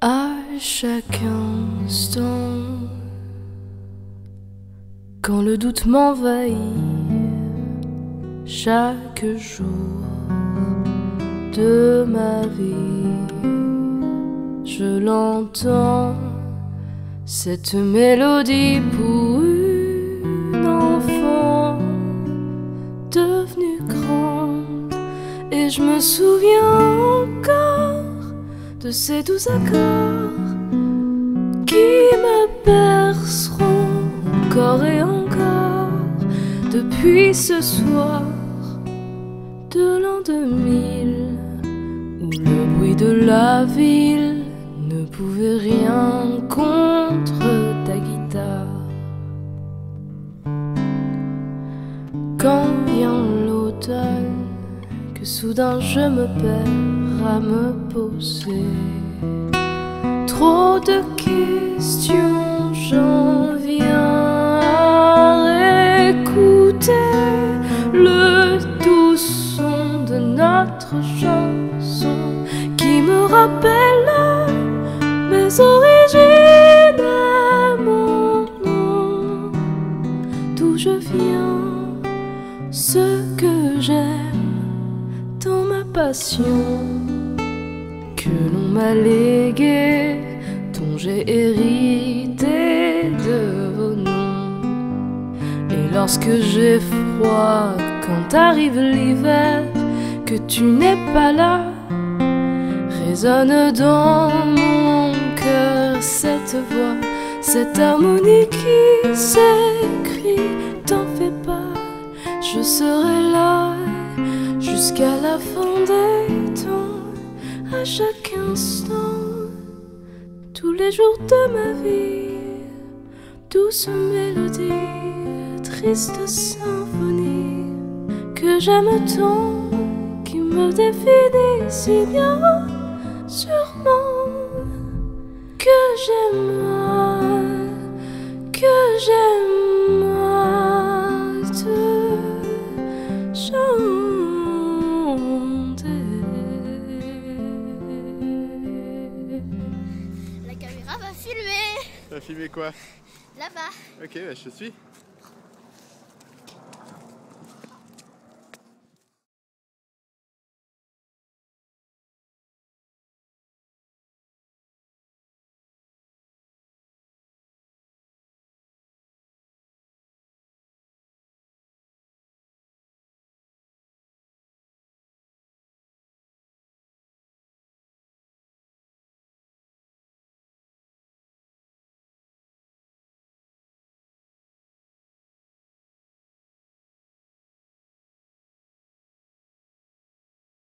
À chaque instant, quand le doute m'envahit, chaque jour de ma vie, je l'entends, cette mélodie pour une enfant devenue grande, et je me souviens encore de ces doux accords qui me berceront encore et encore depuis ce soir de l'an 2000 où le bruit de la ville ne pouvait rien contre ta guitare. Quand vient l'automne, que soudain je me perds à me poser trop de questions, j'en viens à écouter le doux son de notre chanson qui me rappelle mes origines mon nom, d'où je viens, ce que j'aime dans ma passion que l'on m'a légué, dont j'ai hérité de vos noms. Et lorsque j'ai froid, quand arrive l'hiver, que tu n'es pas là, résonne dans mon cette voix, cette harmonie qui s'écrit. T'en fais pas, je serai là jusqu'à la fin des temps, à chaque instant, tous les jours de ma vie, douce mélodie, triste symphonie que j'aime tant, qui me définit si bien, sûrement filmer T'as filmé quoi? Là-bas. Ok, bah, je te suis.